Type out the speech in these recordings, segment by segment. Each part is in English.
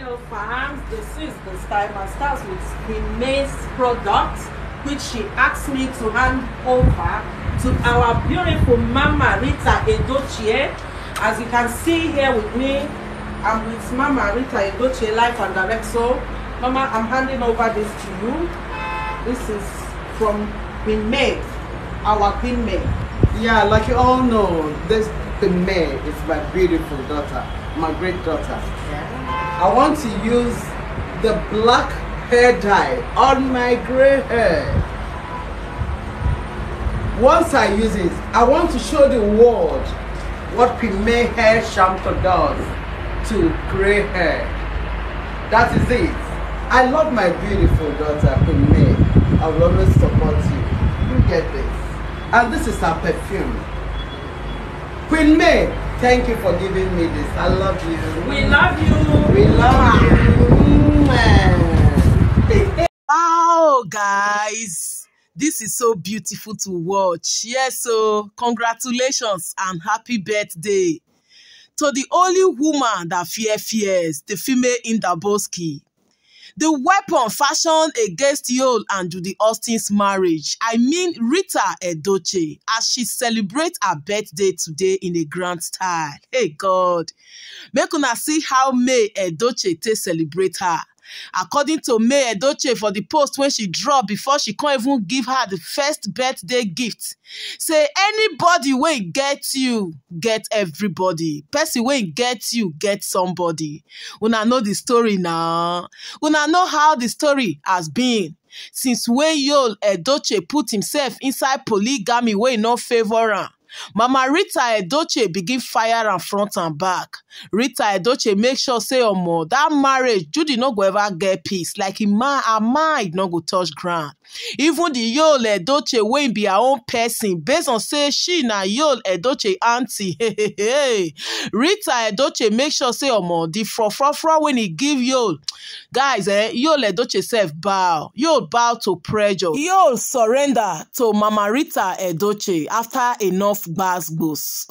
Hello fans, this is the Sky Masters with Queen May's product which she asked me to hand over to our beautiful Mama Rita Edochie. As you can see here with me, I'm with Mama Rita Edochie live and direct. So, Mama, I'm handing over this to you. This is from Queen May, our Queen May. Yeah, like you all know, this the May is my beautiful daughter, my great daughter. Yeah. I want to use the black hair dye on my gray hair. Once I use it, I want to show the world what May hair shampoo does to gray hair. That is it. I love my beautiful daughter, May. I will always support you. You get this. And this is her perfume. Queen May, thank you for giving me this. I love you. We love you. We love you. Mwah. Wow, guys. This is so beautiful to watch. Yes, so congratulations and happy birthday to the only woman that fear fears, the female Indaboski. The weapon fashioned against Yul and Judy Austin's marriage. I mean Rita Edoche as she celebrates her birthday today in a grand style. Hey God. Make una see how May Edoche take celebrate her. According to may edoche for the post wey she drop before she come even give her the first birthday gift. Say anybody wey get you get everybody. Person wey get you get somebody. Una know the story na. Una know how the story has been. Since wey yul edoche put himself inside polygamy wey no favour am mama rita edochie begin fire am front and back. Rita edochie make sure say omo dat marriage judy no go ever get peace. Like her mind no go touch ground. Even the yul edochie wey be her own person based on say she na yul edochie aunty rita edochie make sure say omo the frofrofro wey e give yul guys eh yul edochie sef bow. Yul bow to pressure. Yul surrender to mama rita edochie after enough gbas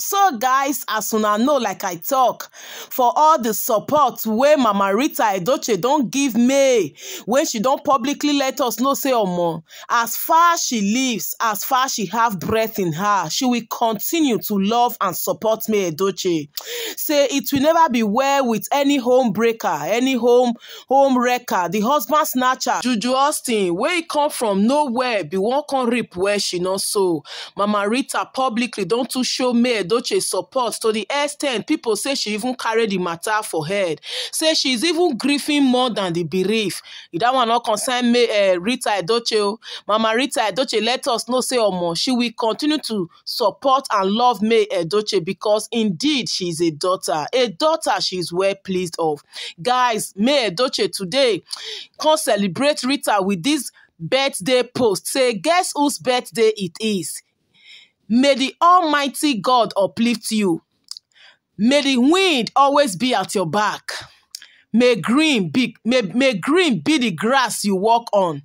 so guys as una know like i talk for all the support wey mama rita edochie don give may when she don publicly let us know say omo as far she lives as far she have breath in her she will continue to love and support may edochie say it will never be well with any home breaker any home home wrecker. The husband snatcher juju austin wey come from nowhere be wan come reap where she no sow. Mama rita publicly don too show may edochie support to the ex ten t pipo say she even carry the matter for head. Say she is even grieving more than the bereave that one no concern may uh, rita edochie mama rita edochie let us know say omo she will continue to support and love may edochie because indeed she is a daughter. A daughter she is well pleased of. Guys may edochie today come celebrate rita with this birthday post. Say guess whose birthday it is May the Almighty God uplift you. May the wind always be at your back. May green be, may, may green be the grass you walk on.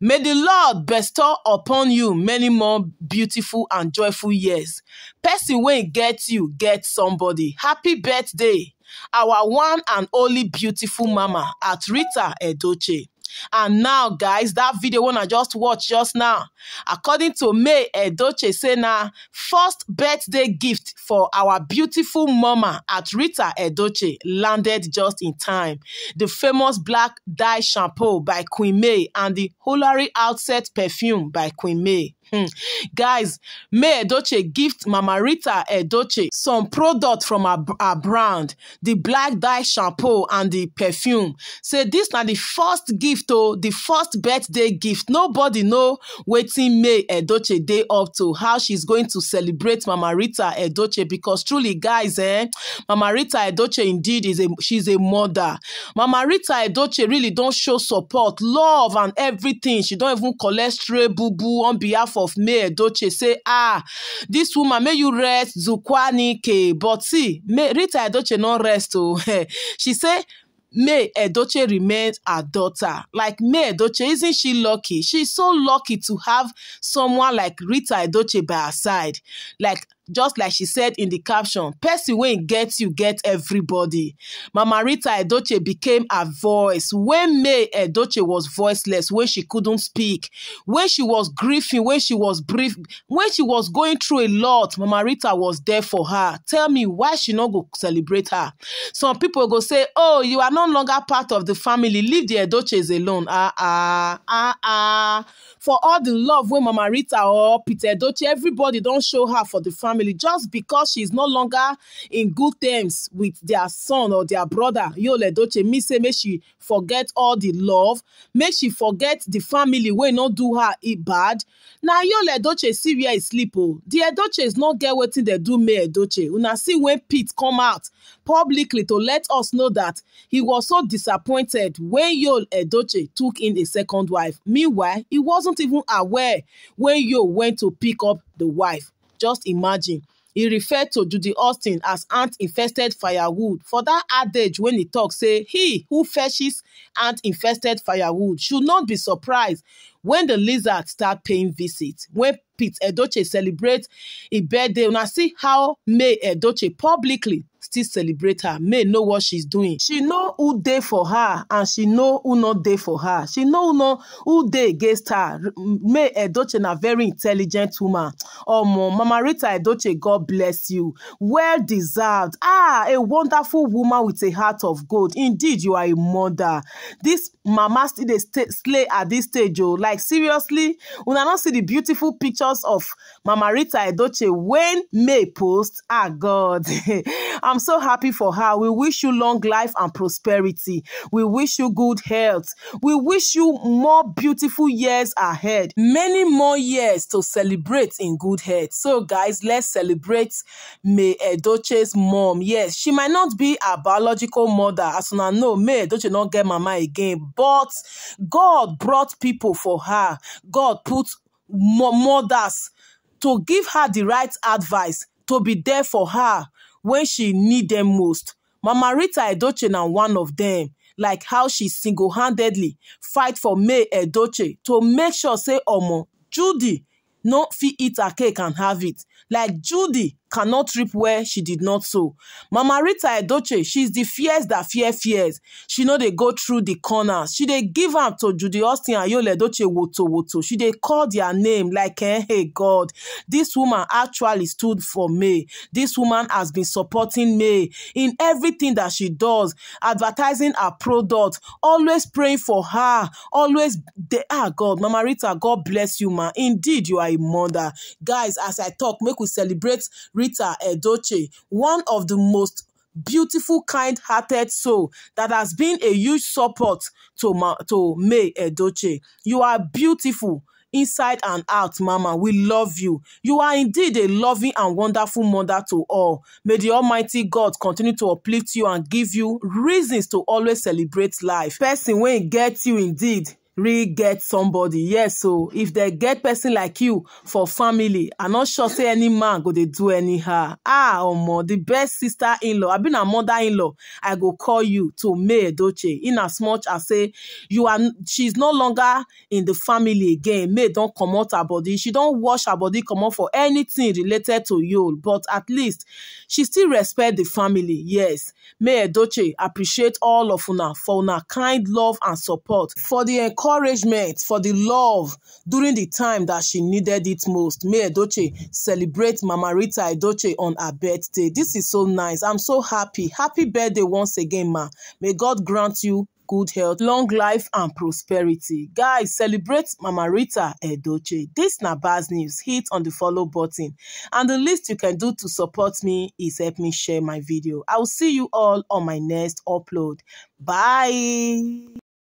May the Lord bestow upon you many more beautiful and joyful years. Person wey get you get somebody. Happy birthday, our one and only beautiful mama at Rita Edochie. And now, guys, that video one I just watched just now, according to May Edochie, say na first birthday gift for our beautiful mama at Rita Edochie landed just in time. The famous black dye shampoo by Queen May and the Hulari Outset perfume by Queen May. Hmm. Guys, May Edochie gift Mama Rita Edochie some product from her, her brand, the black dye shampoo and the perfume. Say this na the first gift oh, the first birthday gift. Nobody know wetin May Edochie dey up to, how she's going to celebrate Mama Rita Edochie because truly guys, eh, Mama Rita Edochie indeed is a she's a mother. Mama Rita Edochie really don show support, love and everything. She don even stray boo-boo on behalf of May Edochie say ah this woman may you rest Zukwanike but see May Rita Edochie no rest oh she say May Edochie remains her daughter. Like May Edochie, isn't she lucky? She's so lucky to have someone like Rita Edochie by her side. Like just like she said in the caption person wey get you get everybody. Mama rita edochie became a voice. When may edochie was voiceless when she couldn't speak when she was grieving when she was brief when she was going through a lot mama rita was there for her. Tell me why she not go celebrate her? Some people go say oh you are no longer part of the family. Leave the edochies alone. Ah ah ah ah. For all the love wey mama rita or peter edochie everybody don't show her for the family just because she is no longer in good terms with their son or their brother yul Doche mean say make she forget all the love make she forget the family wey no do her e bad. Na yul edochie see where e sleep o the edochies no get wetin dem do may edochie. Una see when pete come out publicly to let us know that he was so disappointed when yul edochie took in a second wife. Meanwhile he wasn't even aware when yul went to pick up the wife just imagine. E refer to judy austin as ant-infested firewood. For dat adage wen e tok say he who fetches ant-infested firewood should not be surprised wen the lizard start paying visit. Wen pete edoche celebrate e birthday una see how may edoche publicly still celebrate her. May know what she's doing. She know who dey for her and she know who no dey for her. She know who know who dey against her. May edochie na very intelligent woman. Omo mama rita edochie god bless you. Well deserved. Ah a wonderful woman with a heart of gold. Indeed you are a mother. This mama still dey slay at this stage o like seriously? Una no see the beautiful pictures of mama rita edochie when may post? Ah god. I'm so happy for her. We wish you long life and prosperity. We wish you good health. We wish you more beautiful years ahead. Many more years to celebrate in good health. So guys let's celebrate may edochie's mom. Yes she might not be a biological mother. As una know may edochie no get mama again. But god brought people for her. God put mothers to give her the right advice to be there for her when she need them most. Mama rita edoche na one of them. Like how she single-handedly fight for may edoche to make sure say omo judy no fit eat her cake and have it. Like judy cannot reap where she did not sow. Mama rita edochie she's the fierce that fear fears. She know they go through the corners. She they give up to judy austin yul edochie woto woto she they call their name like eh hey god. This woman actually stood for me. this woman has been supporting me in everything that she does advertising her product always praying for her always dey ah god mama rita god bless you ma. Indeed you are a mother. Guys as i talk make we celebrate Rita Edochie, one of the most beautiful, kind-hearted soul that has been a huge support to, Ma to May Edochie. You are beautiful inside and out, Mama. We love you. You are indeed a loving and wonderful mother to all. May the Almighty God continue to uplift you and give you reasons to always celebrate life. Person when gets you indeed really get somebody. Yes so if they get person like you for family i not sure say any man go dey do anyhow ah omo the best sister-in-law i been a mother-in-law i go call you to may edochie in as much as say you are she's no longer in the family again. May don comot her body. She don wash her body comot for anything related to you. But at least she still respect the family. Yes may edochie appreciate all of una for una kind love and support. For the encouragement for the love during the time that she needed it most. May Edochie celebrate Mama Rita Edochie on her birthday. This is so nice. I'm so happy. Happy birthday once again, ma. May God grant you good health, long life, and prosperity. Guys, celebrate Mama Rita Edochie. This na Baz News. Hit on the follow button. And the least you can do to support me is help me share my video. I will see you all on my next upload. Bye.